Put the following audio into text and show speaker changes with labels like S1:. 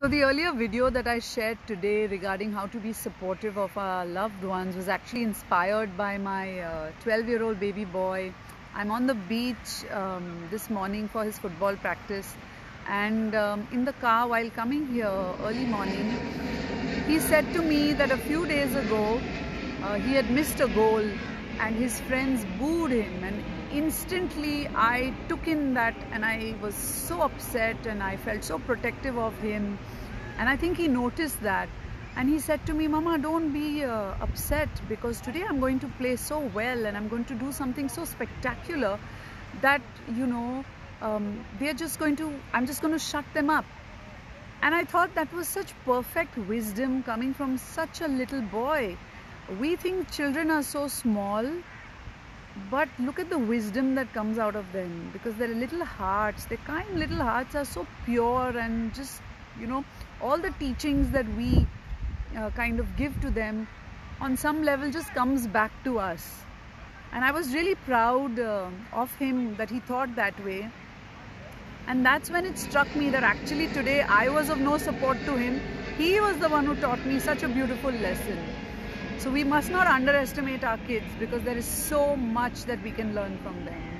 S1: So the earlier video that I shared today regarding how to be supportive of our loved ones was actually inspired by my 12-year-old uh, baby boy. I'm on the beach um, this morning for his football practice and um, in the car while coming here early morning he said to me that a few days ago uh, he had missed a goal and his friends booed him. And instantly I took in that and I was so upset and I felt so protective of him. And I think he noticed that. And he said to me mama don't be uh, upset because today I'm going to play so well and I'm going to do something so spectacular that you know um, they're just going to I'm just going to shut them up. And I thought that was such perfect wisdom coming from such a little boy we think children are so small but look at the wisdom that comes out of them because their little hearts their kind little hearts are so pure and just you know all the teachings that we uh, kind of give to them on some level just comes back to us. And i was really proud uh, of him that he thought that way. And that's when it struck me that actually today i was of no support to him. He was the one who taught me such a beautiful lesson so we must not underestimate our kids because there is so much that we can learn from them.